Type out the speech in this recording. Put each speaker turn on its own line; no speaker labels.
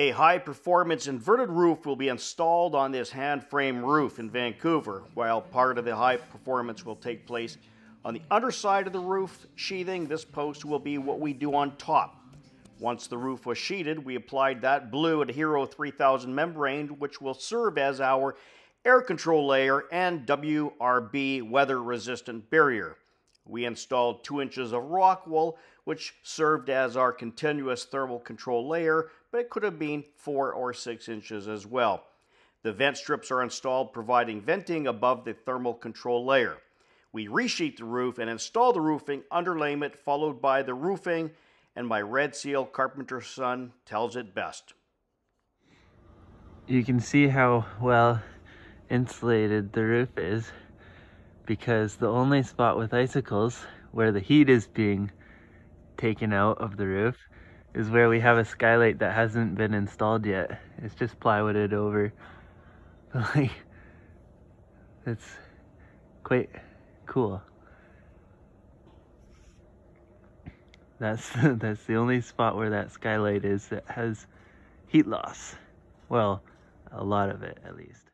A high-performance inverted roof will be installed on this hand frame roof in Vancouver, while part of the high performance will take place on the underside of the roof sheathing. This post will be what we do on top. Once the roof was sheeted, we applied that blue Adhero 3000 membrane, which will serve as our air control layer and WRB weather resistant barrier. We installed two inches of rock wool, which served as our continuous thermal control layer, but it could have been four or six inches as well. The vent strips are installed providing venting above the thermal control layer. We resheet the roof and install the roofing underlayment followed by the roofing and my Red Seal Carpenter son tells it best.
You can see how well insulated the roof is because the only spot with icicles where the heat is being taken out of the roof is where we have a skylight that hasn't been installed yet. It's just plywooded over. like, it's quite cool. That's that's the only spot where that skylight is that has heat loss. Well, a lot of it at least.